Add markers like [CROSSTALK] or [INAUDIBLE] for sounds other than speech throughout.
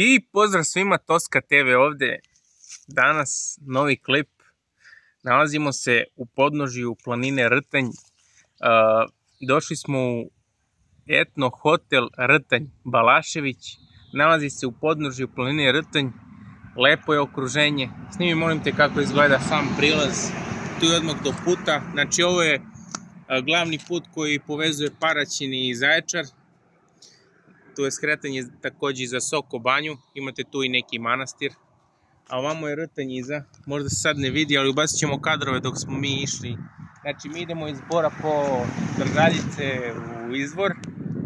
I pozdrav svima, Toska TV ovdje. Danas novi klip. Nalazimo se u podnožju planine Rtanj. došli smo u etno hotel Rtanj Balašević. Nalazi se u podnožju planine Rtanj. Lepo je okruženje. Snimi molim te kako izgleda sam prilaz. Tu je odmah do puta. Znači ovo je glavni put koji povezuje Paraćin i Zaječar tu je skretanje također za Soko banju, imate tu i neki manastir, a ovamo je rtanj iza, možda se sad ne vidi, ali ubacit ćemo kadrove dok smo mi išli. Znači mi idemo iz Bora po Držaljice u izvor,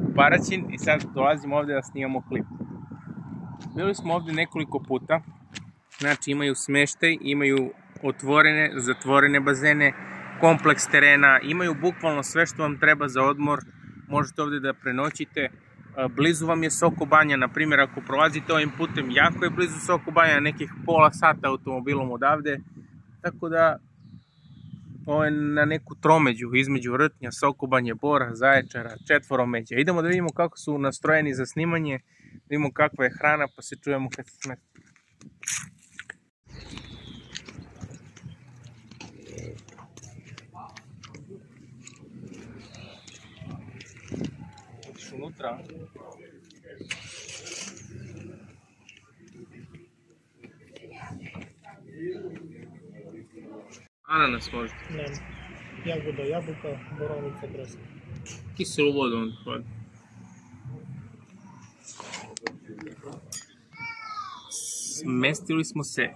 u Paraćin i sad dolazimo ovdje da snimamo klip. Bili smo ovdje nekoliko puta, znači imaju smeštaj, imaju otvorene, zatvorene bazene, kompleks terena, imaju bukvalno sve što vam treba za odmor, možete ovdje da prenoćite, blizu vam je Soko Banja, na primjer ako prolazite ovim putem, jako je blizu Soko Banja, nekih pola sata automobilom odavde, tako da ovo je na neku tromeđu između Rtnja, Banje, Bora, Zaječara, četvoromeđa. Idemo da vidimo kako su nastrojeni za snimanje, da vidimo kakva je hrana, pa se čujemo kad se unutra. Ananas možda? Ne, jagoda, jabuka, borovnica, breska. Kiselu vodu on hvala. Smestili smo se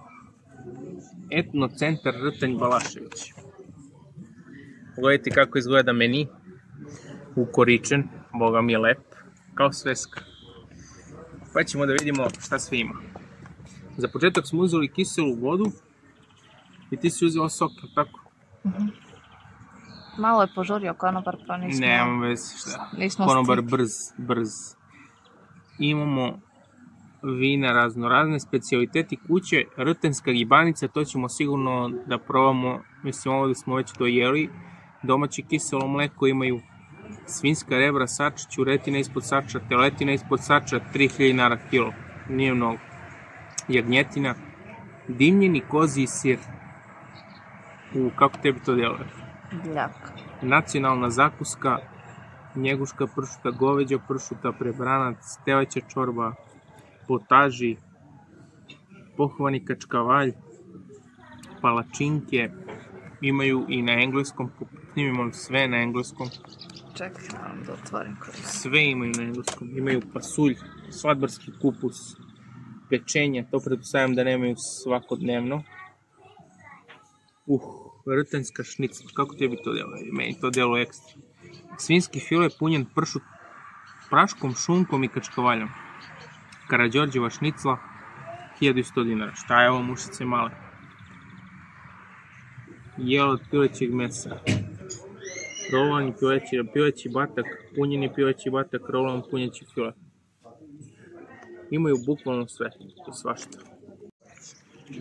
etno centar Rtanj Balašević. Pogledajte kako izgleda meni. Ukoričen, boga mi je lep, kao sveska. Pa ćemo da vidimo šta sve ima. Za početak smo uzeli kiselu vodu i ti si uzela sok, tako? Mhm. Malo je požurio konobar, pa nismo... Nemam veze šta. konobar brz, brz. Imamo vina razno razne, specialiteti kuće, rtenska gibanica, to ćemo sigurno da probamo, mislim ovdje smo već to jeli. Domaće kiselo mleko imaju svinska rebra, sač, čuretina ispod sača, teletina ispod sača, 3000 dinara kilo, nije mnogo. Jagnjetina, dimljeni kozi sir. U, kako tebi to djeluje? Bljak. Nacionalna zakuska, njeguška pršuta, goveđa pršuta, prebranac, teleća čorba, potaži, pohvani kačkavalj, palačinke, imaju i na engleskom, snimimo sve na engleskom, Čekaj, da otvorim Sve imaju na engleskom. Imaju pasulj, svadbarski kupus, pečenja, to pretpostavljam da nemaju svakodnevno. Uh, rtenska šnicla, kako tebi to djeluje? Meni to djeluje ekstra. Svinski file punjen pršut praškom, šunkom i kačkavaljom. Karadžorđeva šnicla, 1100 dinara. Šta je ovo mušice male? Jelo od pilećeg mesa. Rolan pileći, pileći batak, punjeni pileći batak, rolan punjeći file. Imaju bukvalno sve, to svašta.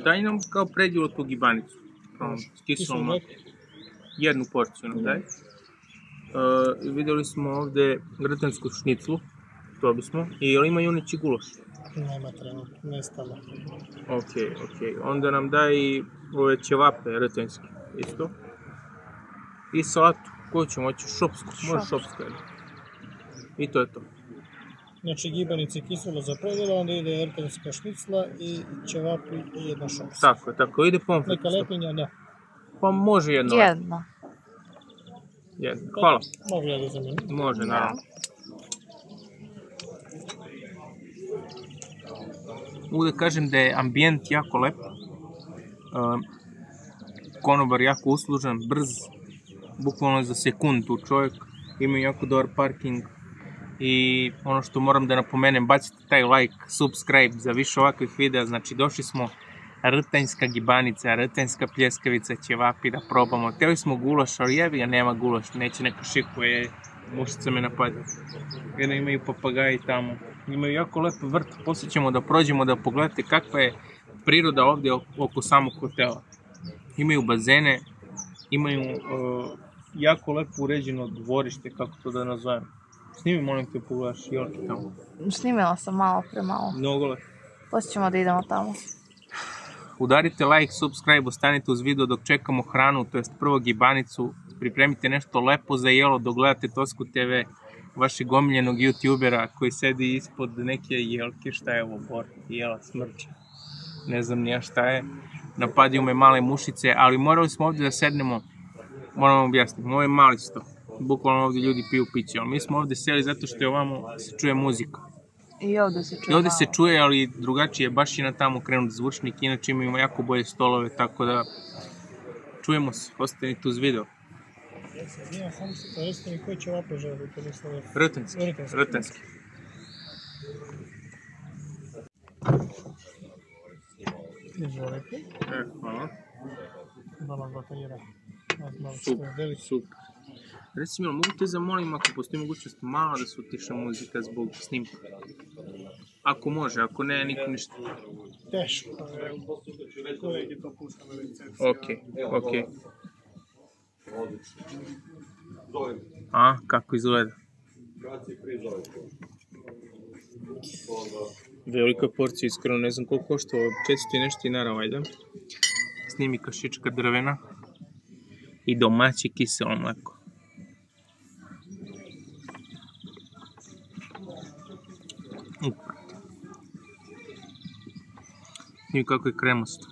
Daj nam kao predjelo tu gibanicu. S kiselom Jednu porciju nam daj. Uh, vidjeli smo ovdje grtansku šniclu, to bismo. I jel ima junići guloš? Nema treba, nestalo. Ok, ok. Onda nam daj ove ćevape rtenske, isto. I salatu. Koju ćemo moći? Šopsku. Može šopsku. I to je to. Znači gibanice kiselo za predjelo, onda ide erkanska šnicla i ćevapi i jedna šopska. Tako je, tako. Ide pomfrit. Neka lepinja, da. Pa može jedno. Jedno. Jedno. Hvala. Mogu ja da zamijenim? Može, naravno. Mogu da kažem da je ambijent jako lep. konobar jako uslužan, brz, bukvalno za sekundu čovjek, ima jako dobar parking i ono što moram da napomenem, bacite taj like, subscribe za više ovakvih videa, znači došli smo rtanjska gibanica, rtanjska pljeskavica ćevapi da probamo. Htjeli smo gulaš, ali jebi ga nema gulaš, neće neka šikuje, mušica me napada. Jedno imaju papagaji tamo, imaju jako lep vrt, poslije ćemo da prođemo da pogledate kakva je priroda ovdje oko samog hotela. Imaju bazene, imaju jako lepo uređeno dvorište, kako to da nazovem. Snimi, molim te, pogledaš Jorki tamo. Snimila sam malo, premalo. Mnogo lepo. Poslije ćemo da idemo tamo. Udarite like, subscribe, ostanite uz video dok čekamo hranu, to jest prvo gibanicu. Pripremite nešto lepo za jelo dok gledate Tosku TV, vašeg omiljenog youtubera koji sedi ispod neke jelke, šta je ovo, bor, jela, smrče. Ne znam ni ja šta je. Napadaju me male mušice, ali morali smo ovdje da sednemo, moram vam objasniti, ovo je mali sto. Bukvalno ovdje ljudi piju piće, ali mi smo ovdje seli zato što je ovamo se čuje muzika. I ovdje se čuje I ovdje se čuje, ali drugačije, baš je na tamo krenut zvučnik, inače imamo jako bolje stolove, tako da čujemo se, ostanite uz video. Ja samo se koji će vape Rtenski, Rtenski. rtenski. Izvolite. E, hvala. Da vam Super, super. Reci mi, jel mogu te zamolim ako postoji mogućnost malo da se utiša muzika zbog snimka? Ako može, ako ne, nikom ništa. Teško. Kolegi to pušta na licenci. Ok, ok. A, kako izgleda? Velika porcija, iskreno ne znam koliko košta, ovo 400 i nešto dinara, valjda. Snimi kašička drvena i domaće kiselo mleko. Snimi kako je kremosto.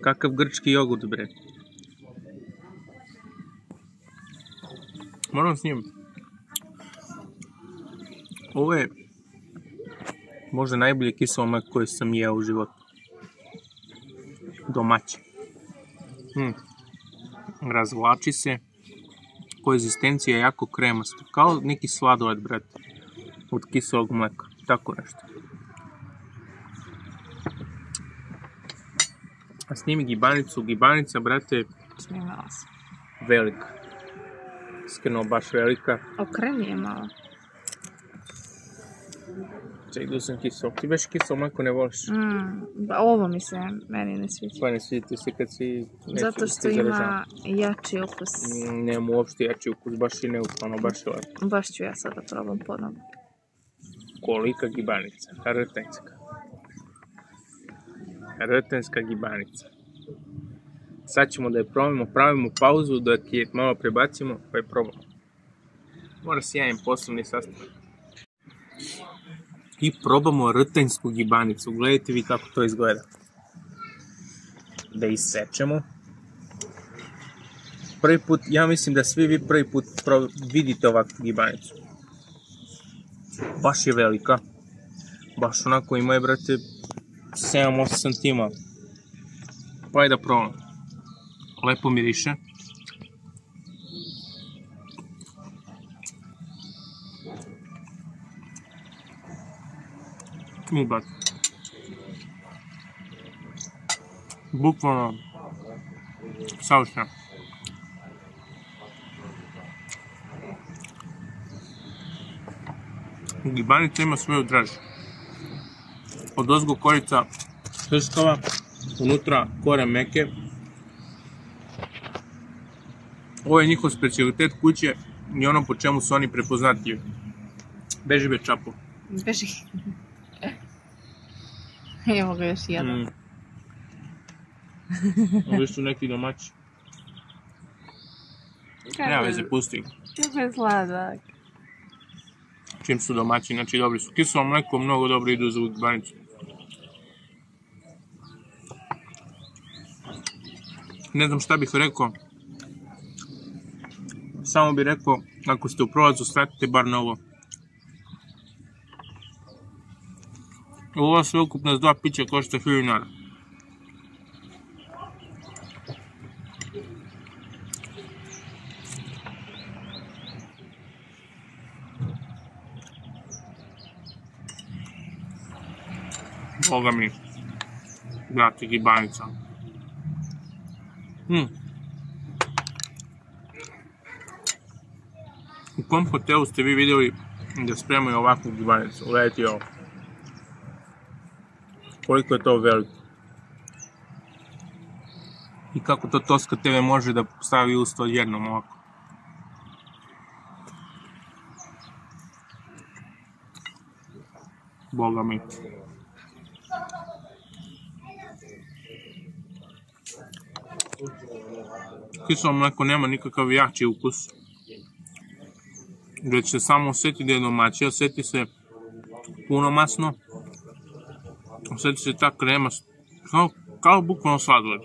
Kakav grčki jogurt, bre. Moram s njim. Ovo je možda najbolje kiselo mleko koje sam jeo u životu. Domaće. Mm. Razvlači se. Koegzistencija je jako kremasta. Kao neki sladoled, brate. Od kiselog mleka. Tako nešto. A snimi gibanicu. Gibanica, brate, Snimala sam. velika. Iskreno, baš velika. Okreni je malo. Da sam kiselo. Ti baš kiselo mleko ne voliš. Mm, ovo mi se meni ne sviđa. Pa ne svidi ti se kad si... Zato što ima jači okus. Mm, Nema uopšte jači ukus, baš i neutralno, baš je lepo. Baš ću ja sada probam ponovno. Kolika gibanica, rtenska. Rtenska gibanica. Sad ćemo da je probamo, pravimo pauzu dok je malo prebacimo, pa je probamo. Mora javim poslovni sastanak. I probamo rtensku gibanicu, gledajte vi kako to izgleda. Da isečemo. Prvi put, ja mislim da svi vi prvi put vidite ovakvu gibanicu baš je velika. Baš onako ima je, brate, 7-8 santima. Pa je da probam. Lepo miriše. U, brate. Bukvalno savršeno. Gibanica ima svoju dražu. Od ozgo korica hrskava, unutra kore meke. Ovo je njihov specialitet kuće i ono po čemu su oni prepoznatljivi. Beži be čapo. Beži. [LAUGHS] Evo ga još jedan. Mm. Ovi su neki domaći. Nema veze, pusti. Kako je sladak. Čim su domaći, znači dobri su. Kiselo mleko mnogo dobro idu za gibanicu. Ne znam šta bih rekao. Samo bih rekao, ako ste u prolazu, statite bar na ovo. Ova sve ukupno s dva pića košta 1000 dinara. Boga mi. Brate, gibanica. Hmm. U kom hotelu ste vi vidjeli da spremaju ovakvu gibanicu? Gledajte ovo koliko je to veliko. I kako to Toska TV može da stavi usta jednom ovako. Boga mi. Kislo mleko nema nikakav jači ukus. Već se samo osjeti da je domaće, osjeti se puno masno. Osjeti se ta krema, kao, kao bukvalno sladoled.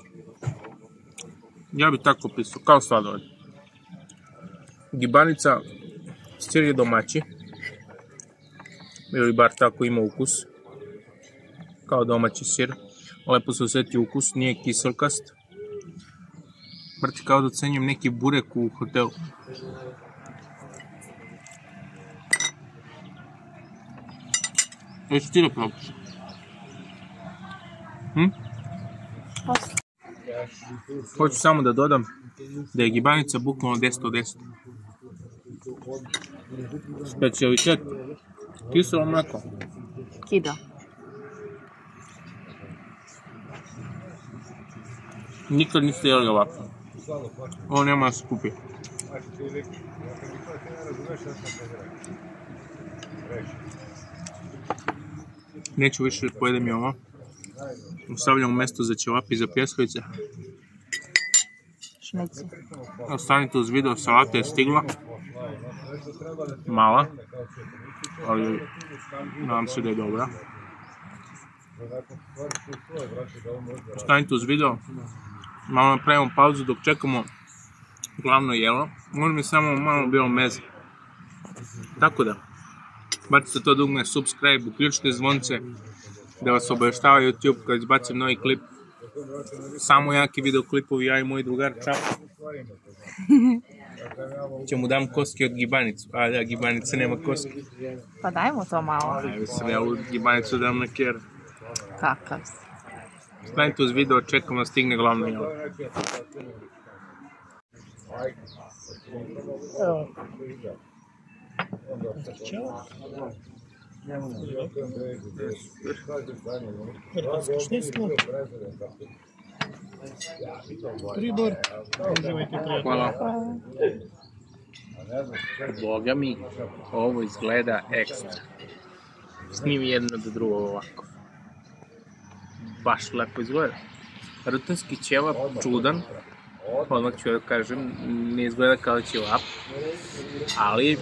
Ja bi tako pisao, kao sladoled. Gibanica, sir je domaći. Ili bar tako ima ukus. Kao domaći sir. Lepo se osjeti ukus, nije kiselkast. Brate, kao da ocenjujem neki burek u hotelu. Jesi ti da probaš? Hm? Hoću samo da dodam da je gibanica bukvalno 10 od 10. Specialitet. Kiselo mleko. Kido. Nikad niste jeli ovako. Ovo nema se kupi. Neću više pojedem i ovo. Ostavljam mesto za ćevapi i za pljeskavice. Šnici. Ostanite uz video, salata je stigla. Mala. Ali nadam se da je dobra. Ostanite uz video. Malo napravimo pauzu dok čekamo glavno jelo. Možda mi samo malo bilo meze. Tako da, bacite to dugme subscribe, uključite zvonce da vas obaveštava YouTube kad izbacim novi klip. Samo jaki videoklipovi, ja i moj drugar Čap. Će mu dam koske od gibanicu. A da, gibanica nema koske. Pa daj mu to malo. Ajde sam ja u gibanicu dam na kjer. Kakav si. Stanite uz video, čekam da stigne glavno jelo. Evo. Ćao. Pribor. Uživajte prijatno. Hvala. Boga mi, ovo izgleda ekstra. Snimi jedno do drugog ovako. Baš lepo izgleda. Rutinski ćevap, čudan. Odmah ću da kažem, ne izgleda kao ćevap. Ali,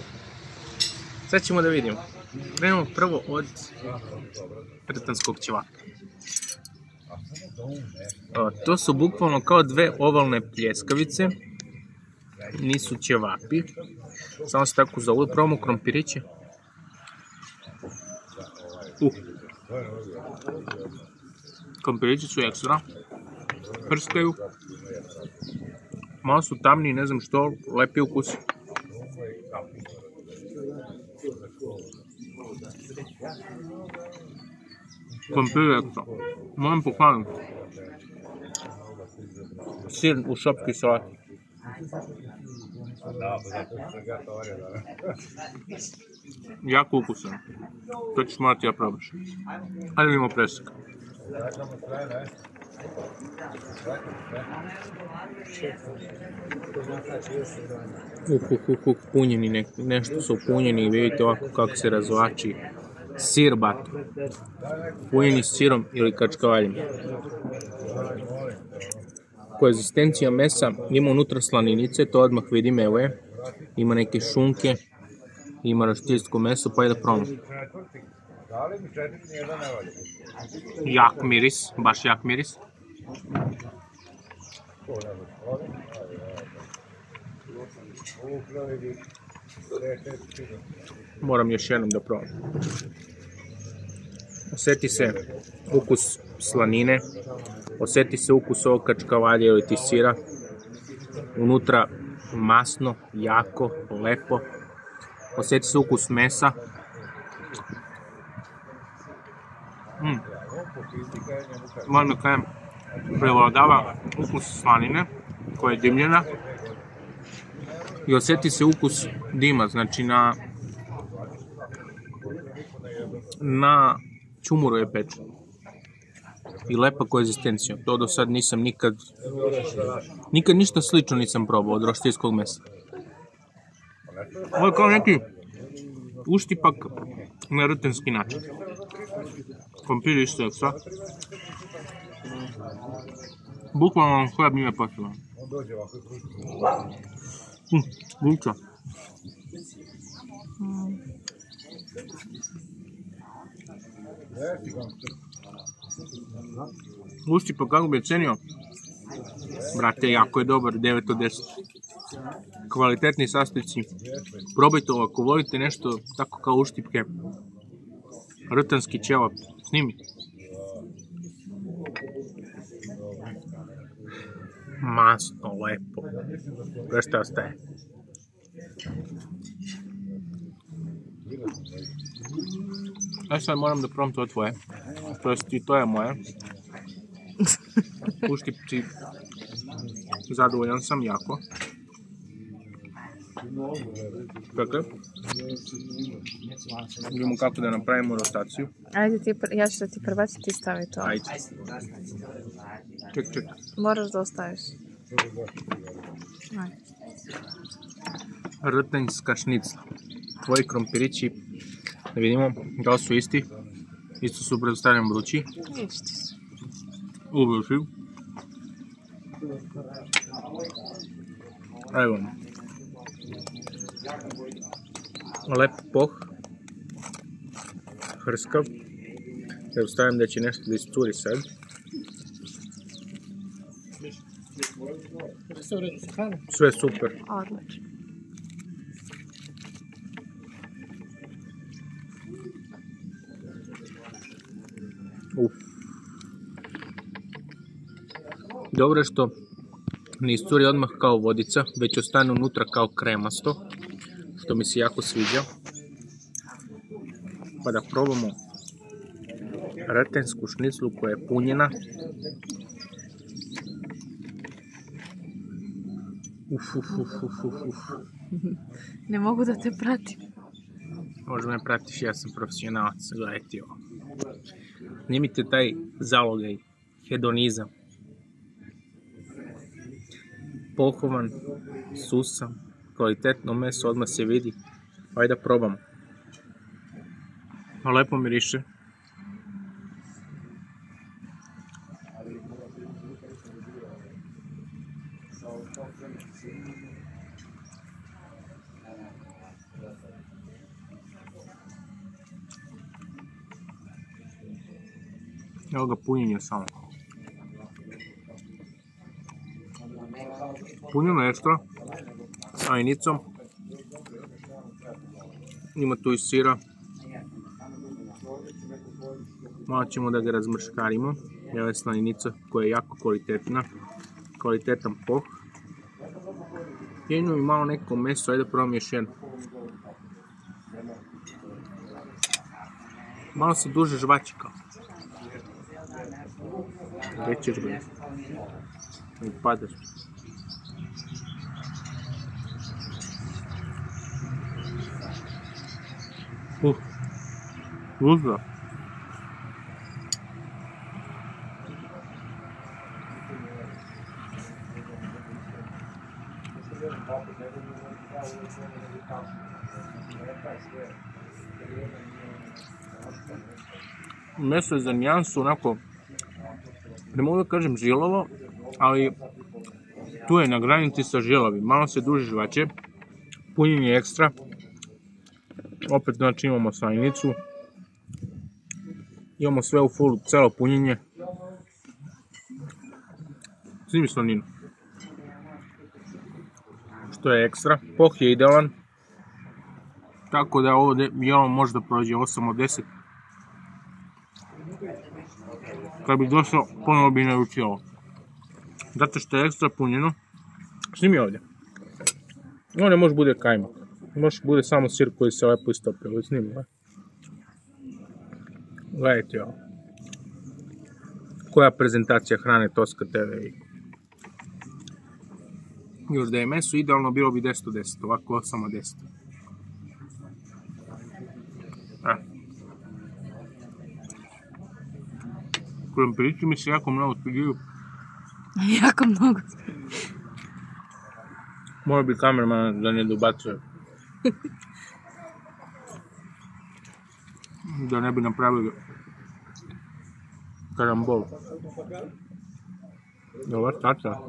sad ćemo da vidimo. Krenemo prvo od rutinskog ćevapa. O, to su bukvalno kao dve ovalne pljeskavice. Nisu ćevapi. Samo se tako zovu. Probamo krompiriće. Uh. Su ekstra. Prskaju. Malo su tamni, ne znam što, lepi ukus. Ekstra. Moram pohvaliti. Sir u šopki salati. Jako ukusan. To ćeš morati ja probaš. Hajde vidimo presek. Uh, uh, uh, punjeni nek, nešto su punjeni, vidite ovako kako se razvači. Sir bato. Punjeni s sirom ili kačkavaljem. Koegzistencija mesa ima unutra slaninice, to odmah vidim, evo je. Ima neke šunke, ima raštilsko meso, pa je da probam. Jak miris, baš jak miris. Moram još jednom da probam. Osjeti se ukus slanine, osjeti se ukus ovog kačkavalja ili ti sira. Unutra masno, jako, lepo. Osjeti se ukus mesa. Mm. Moram da kažem, prevladava ukus slanine koja je dimljena i osjeti se ukus dima, znači na na čumuru je pečen. I lepa koegzistencija. To do sad nisam nikad, nikad ništa slično nisam probao od roštilskog mesa. Ovo je kao neki uštipak na rutenski način. Kompir isto je sva. Bukvalno hleb nije potreban. Mm. Usti pa kako bi ocenio? Brate, jako je dobar, 9 od 10. Kvalitetni sastojci. Probajte ovo, ako volite nešto tako kao uštipke. Rtanski ćevap. Snimi. Masno, lepo. Sve što ostaje. E sad moram da probam to tvoje. To jest i to je moje. [LAUGHS] Uštipci. Zadovoljan sam jako. Dakle, vidimo kako da napravimo rotaciju. Ajde, ti, ja ću da ti prebaciti ti stavi to. Ajde. Ček, ček. Moraš da ostaviš. Ajde. Rtanjska šnicla. Tvoji krompirići, da vidimo da su isti. Isto su predstavljeni vrući. Isti su. Ubruši. Evo. Lep poh. Hrskav. Pretpostavljam da će nešto da iscuri sad. Sve super. Odlično. Dobro je što ne iscuri odmah kao vodica, već ostane unutra kao kremasto, što mi se jako sviđa. Pa da probamo retensku šniclu koja je punjena. Uf, uf, uf, uf, uf. [LAUGHS] Ne mogu da te pratim. Možda me pratiš, ja sam profesionalac, gledajte ovo. Snimite taj zalogaj, hedonizam. Pohovan, susan, kvalitetno meso, odmah se vidi. Ajde da probamo. Lepo miriše. Evo ga punjenje samo. Punjeno ekstra. S ajnicom. Ima tu i sira. Malo ćemo da ga razmrškarimo. Evo je slaninica koja je jako kvalitetna. Kvalitetan poh. Jenju i malo neko meso, ajde probam još jedno. Malo se duže žvaće kao. Ćeš bre? Ne padaš. Uzda. Meso je za nijansu onako ne mogu da kažem žilavo, ali tu je na granici sa žilavi. Malo se duže žvaće, punjenje ekstra. Opet znači imamo sajnicu. Imamo sve u fullu, celo punjenje. Snimi slaninu. Što je ekstra. Poh je idealan. Tako da ovo jelo može da prođe 8 od 10. Kad bi došao, ponovo bi naručio ovo. Zato što je ekstra punjeno. Snimi ovdje. Ovo može bude kajmak. Može bude samo sir koji se lepo istopi. Ovo ne? Gledajte ovo. Koja prezentacija hrane Toska TV. Još da je meso idealno bilo bi 10 od 10, ovako 8 od 10. A. Krompirići mi se jako mnogo sviđaju. [LAUGHS] jako mnogo. Mora bi kamerman da ne dobacuje. da ne bi napravili karambol. Dobar tata.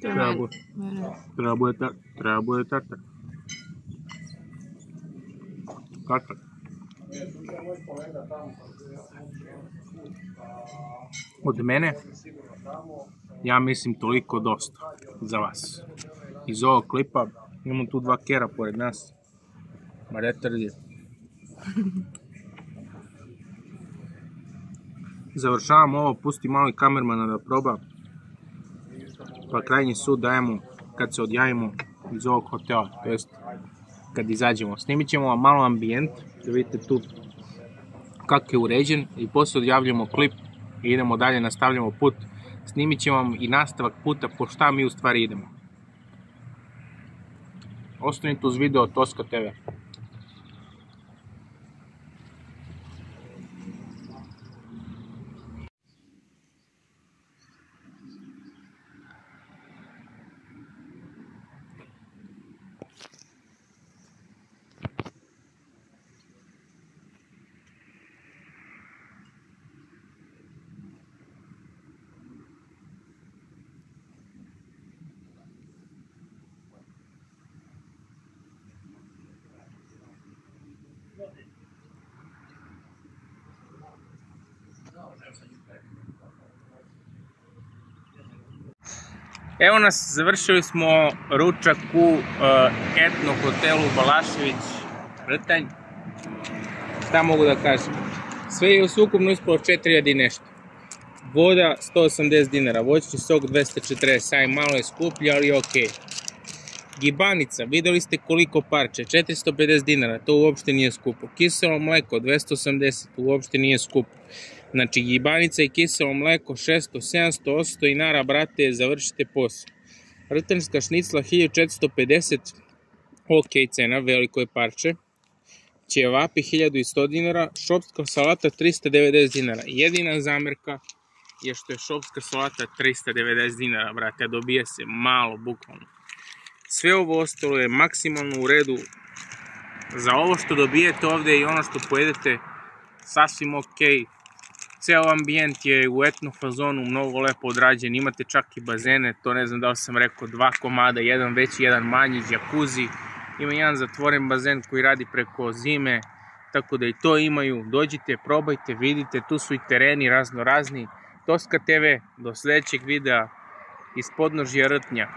Treba bude, treba bude, ta, treba bude tata. Tata. Od mene, ja mislim toliko dosta za vas. Iz ovog klipa imamo tu dva kera pored nas. Ma retardi. Završavam ovo, pusti malo i kamermana da proba. Pa krajnji sud dajemo kad se odjavimo iz ovog hotela, to jest kad izađemo. Snimit ćemo vam malo ambijent, da vidite tu kako je uređen i poslije odjavljamo klip i idemo dalje, nastavljamo put. Snimit ćemo vam i nastavak puta po šta mi u stvari idemo. Ostanite uz video Toska TV. Evo nas, završili smo ručak u uh, etno hotelu Balašević, Rtanj. Šta mogu da kažem? Sve je u sukupno ispalo 4000 nešto. Voda 180 dinara, voćni sok 240, saj malo je skuplji, ali ok. Gibanica, videli ste koliko parče, 450 dinara, to uopšte nije skupo. Kiselo mleko 280, uopšte nije skupo. Znači, gibanica i kiselo mleko 600, 700, 800 dinara, brate, završite posao. Rtanjska šnicla 1450, ok cena, veliko je parče. Ćevapi 1100 dinara, šopska salata 390 dinara. Jedina zamerka je što je šopska salata 390 dinara, brate, dobije se malo, bukvalno. Sve ovo ostalo je maksimalno u redu. Za ovo što dobijete ovde i ono što pojedete, sasvim ok ceo ambijent je u etno fazonu mnogo lepo odrađen, imate čak i bazene, to ne znam da li sam rekao, dva komada, jedan veći, jedan manji, džakuzi, ima jedan zatvoren bazen koji radi preko zime, tako da i to imaju, dođite, probajte, vidite, tu su i tereni razno razni, Toska TV, do sledećeg videa iz podnožja Rtnja.